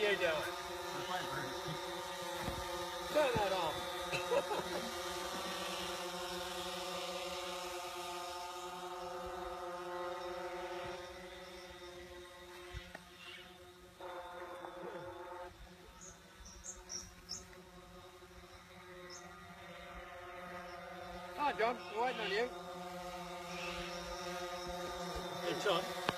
you doing? Turn that off. Hi, John. We're waiting on you. Hey, John.